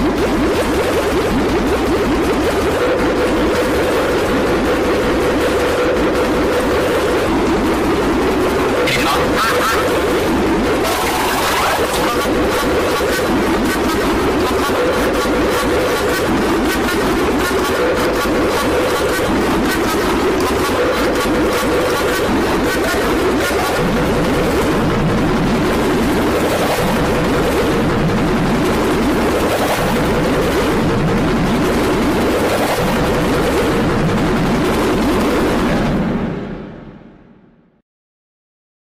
Let's go.